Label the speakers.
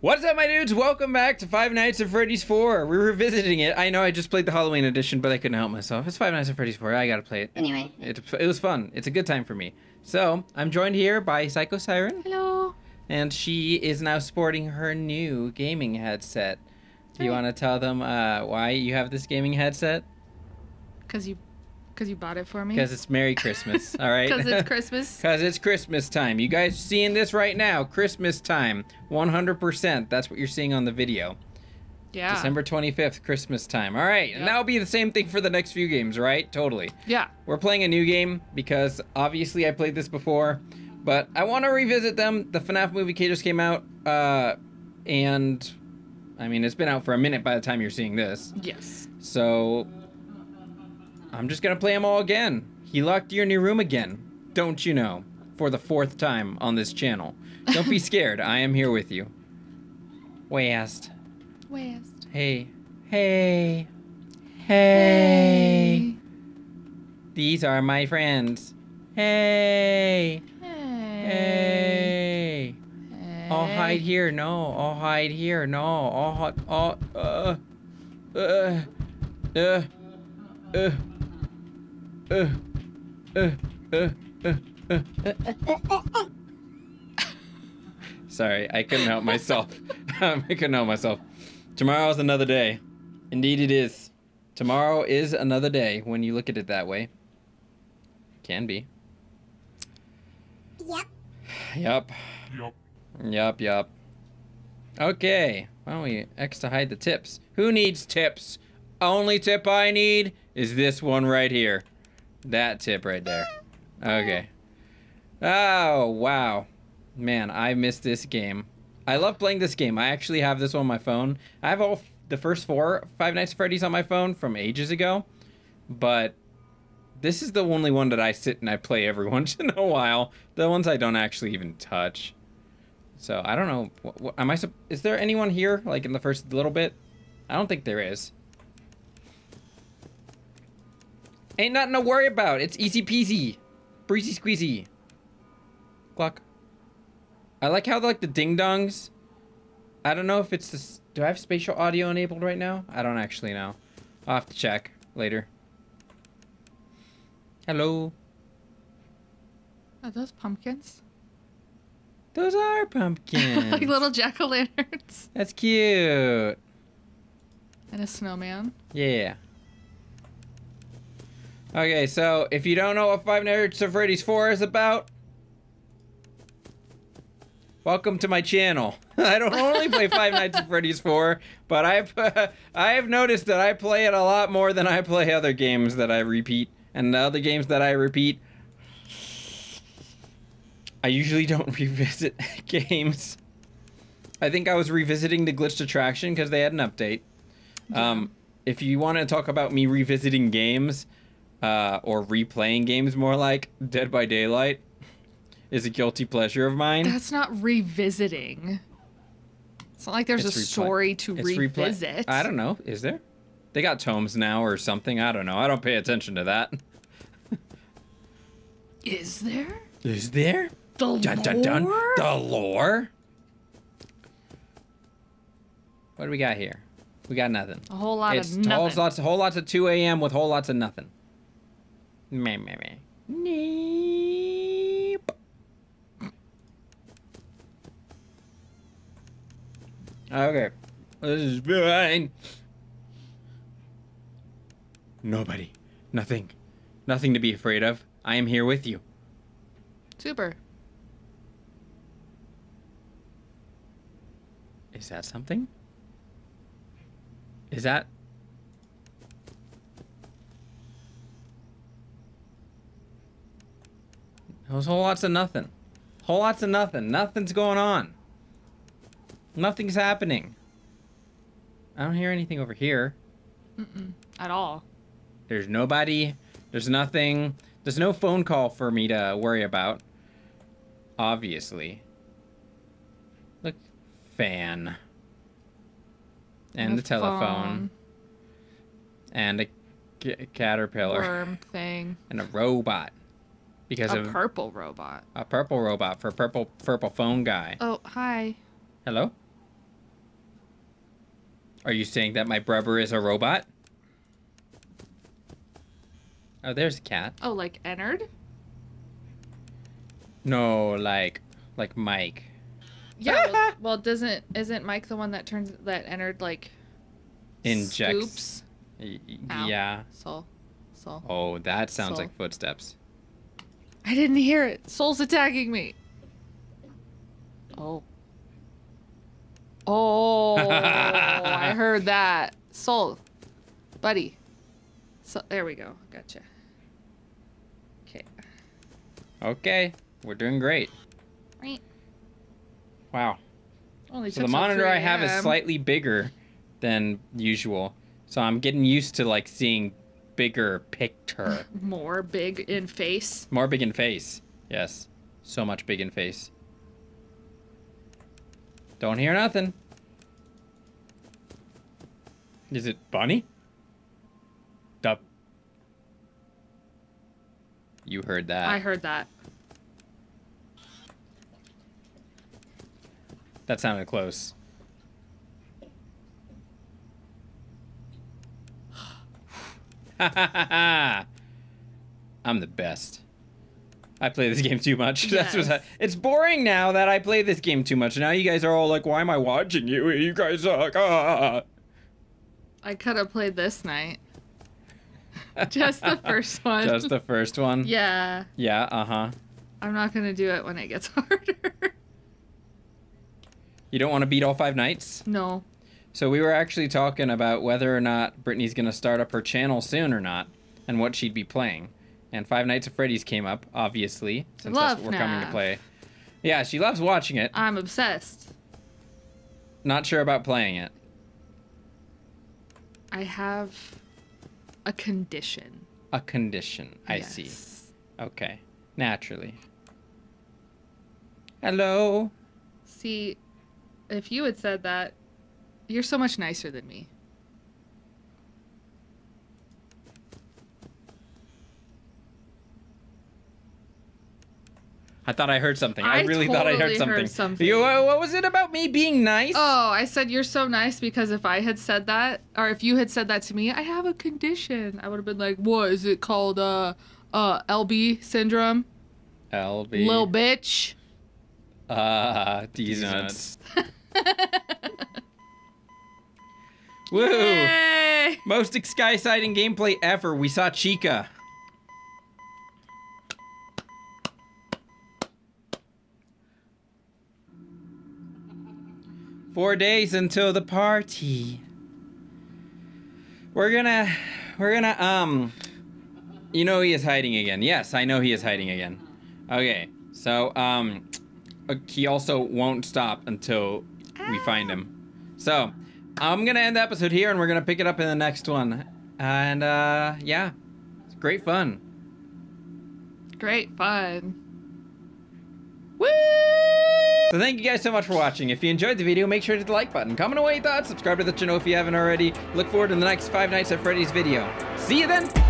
Speaker 1: What's up, my dudes? Welcome back to Five Nights at Freddy's 4. We're revisiting it. I know I just played the Halloween edition, but I couldn't help myself. It's Five Nights at Freddy's 4. I gotta play it.
Speaker 2: Anyway,
Speaker 1: It, it was fun. It's a good time for me. So, I'm joined here by Psycho Siren,
Speaker 3: Hello.
Speaker 1: and she is now sporting her new gaming headset. Do you want to tell them uh, why you have this gaming headset?
Speaker 3: Cause you, cause you bought it for me.
Speaker 1: Because it's Merry Christmas, all right?
Speaker 3: Cause it's Christmas.
Speaker 1: Because it's Christmas time. You guys seeing this right now. Christmas time. 100%. That's what you're seeing on the video.
Speaker 3: Yeah.
Speaker 1: December 25th, Christmas time. All right. And that'll be the same thing for the next few games, right? Totally.
Speaker 3: Yeah.
Speaker 1: We're playing a new game because obviously I played this before, but I want to revisit them. The FNAF movie K just came out, uh, and I mean, it's been out for a minute by the time you're seeing this.
Speaker 3: Yes.
Speaker 1: So I'm just gonna play them all again. He locked you in your room again, don't you know? For the fourth time on this channel. Don't be scared. I am here with you. West.
Speaker 3: West.
Speaker 1: Hey. Hey. Hey. These are my friends. Hey. Hey. Hey. I'll hide here. No. I'll hide here. No. I'll hide. I'll, uh. Uh. Uh. Uh. Uh. Uh. Uh. Uh. Uh. Sorry, I couldn't help myself. I couldn't help myself. Tomorrow's another day. Indeed, it is. Tomorrow is another day when you look at it that way. Can be.
Speaker 2: Yep.
Speaker 1: Yep.
Speaker 4: Yep.
Speaker 1: Yep, yep. Okay. Why don't we X to hide the tips? Who needs tips? Only tip I need is this one right here. That tip right there. Okay. Oh, wow. Man, I missed this game. I love playing this game. I actually have this on my phone. I have all the first four Five Nights at Freddy's on my phone from ages ago, but this is the only one that I sit and I play every once in a while. The ones I don't actually even touch. So I don't know. What, what, am I? Is there anyone here like in the first little bit? I don't think there is. Ain't nothing to worry about. It's easy peasy, breezy squeezy. Cluck. I like how like the ding dongs. I don't know if it's this. Do I have spatial audio enabled right now? I don't actually know. I'll have to check later. Hello.
Speaker 3: Are those pumpkins?
Speaker 1: Those are pumpkins.
Speaker 3: like little jack o' lanterns
Speaker 1: That's cute.
Speaker 3: and a snowman.
Speaker 1: Yeah. Okay, so if you don't know what Five Nights at Freddy's 4 is about, welcome to my channel. I don't only play Five Nights at Freddy's 4, but I've I have noticed that I play it a lot more than I play other games that I repeat, and the other games that I repeat, I usually don't revisit games. I think I was revisiting the glitched attraction because they had an update. Um, if you want to talk about me revisiting games, uh, or replaying games more like Dead by Daylight, is a guilty pleasure of mine.
Speaker 3: That's not revisiting. It's not like there's
Speaker 1: It's
Speaker 3: a story to
Speaker 1: It's
Speaker 3: revisit.
Speaker 1: I don't know. Is there? They got tomes now or something. I don't know. I don't pay attention to that.
Speaker 3: Is there?
Speaker 1: Is there?
Speaker 3: The
Speaker 1: Dun, dun, dun.
Speaker 3: lore?
Speaker 1: The lore. What do we got here? We got nothing.
Speaker 3: A whole lot
Speaker 1: it's
Speaker 3: of
Speaker 1: whole
Speaker 3: nothing.
Speaker 1: lots, whole lots of 2 a.m. with whole lots of nothing. Meh, meh, meh. Neep. Okay. This is fine. Nobody. Nothing. Nothing to be afraid of. I am here with you.
Speaker 3: Super.
Speaker 1: Is that something? Is that? Those whole lots of nothing. Whole lots of nothing. Nothing's going on. Nothing's happening. I don't hear anything over here.
Speaker 3: Mm-mm. At all.
Speaker 1: There's nobody. There's nothing. There's no phone call for me to worry about. Obviously. Look, fan. And
Speaker 3: A
Speaker 1: the telephone.
Speaker 3: phone,
Speaker 1: And a caterpillar.
Speaker 3: Worm thing.
Speaker 1: And a robot. Because
Speaker 3: A
Speaker 1: of
Speaker 3: purple robot.
Speaker 1: a purple robot for purple purple phone guy.
Speaker 3: Oh, hi.
Speaker 1: Hello? Are you saying that my brother is a robot? Oh, there's a cat.
Speaker 3: Oh, like Ennard?
Speaker 1: No, like, like Mike.
Speaker 3: Yeah. well, well, doesn't isn't Mike the one that turns that Ennard like
Speaker 1: Injects.
Speaker 3: scoops?
Speaker 1: Y- Yeah.
Speaker 3: Soul. Soul.
Speaker 1: Oh, that sounds
Speaker 3: So-
Speaker 1: like footsteps.
Speaker 3: I didn't hear it. Soul's attacking me. Oh. Oh, I heard that. Soul. Buddy. So there we go. Gotcha. Okay.
Speaker 1: Okay, we're doing great.
Speaker 3: Right.
Speaker 1: Wow.
Speaker 3: Only
Speaker 1: So the monitor I have is slightly bigger than usual. So I'm getting used to like seeing bigger picture.
Speaker 3: more big in face.
Speaker 1: More big in face. Yes. So much big in face. Don't hear nothing. Is it Bunny? Dup. You heard that.
Speaker 3: I heard that.
Speaker 1: That sounded close. I'm the best. I play this game too much. That's what's
Speaker 3: Yes.
Speaker 1: It's boring now that I play this game too much. Now you guys are all like, "Why am I watching you? You guys suck." Ah.
Speaker 3: I could have played this night. Just the first one.
Speaker 1: Just the first one.
Speaker 3: Yeah.
Speaker 1: Yeah. Uh huh.
Speaker 3: I'm not gonna do it when it gets harder.
Speaker 1: You don't want to beat all five nights.
Speaker 3: no.
Speaker 1: So we were actually talking about whether or not Brittany's gonna start up her channel soon or not, and what she'd be playing. And Five Nights at Freddy's came up, obviously, since
Speaker 3: Love
Speaker 1: that's what we're coming to play. Yeah, she loves watching it.
Speaker 3: I'm obsessed.
Speaker 1: Not sure about playing it.
Speaker 3: I have a condition.
Speaker 1: A condition. I see. Okay. Naturally. Hello.
Speaker 3: See, if you had said that, you're so much nicer than me.
Speaker 1: I thought I heard something. I,
Speaker 3: I
Speaker 1: really thought I heard something.
Speaker 3: heard something.
Speaker 1: You, what what was it about me being nice?
Speaker 3: Oh, I said you're so nice because if I had said that, or if you had said that to me, I have a condition. I would have been like, "What is it called? Uh, uh, LB syndrome,
Speaker 1: LB.
Speaker 3: little bitch."
Speaker 1: Ah, these nuts. Woo!
Speaker 3: Yay!
Speaker 1: Most sky sighting gameplay ever. We saw Chica. Four days until the party. We're gonna, we're gonna, um, you know he is hiding again. Yes, I know he is hiding again. Okay, so, um, he also won't stop until we find him. So, I'm gonna end the episode here, and we're gonna pick it up in the next one. And uh, yeah, it's great fun.
Speaker 3: Great fun.
Speaker 1: Woo! So thank you guys so much for watching. If you enjoyed the video, make sure to hit the like button, comment away your thoughts, subscribe to the channel if you haven't already. Look forward to the next Five Nights at Freddy's video. See you then.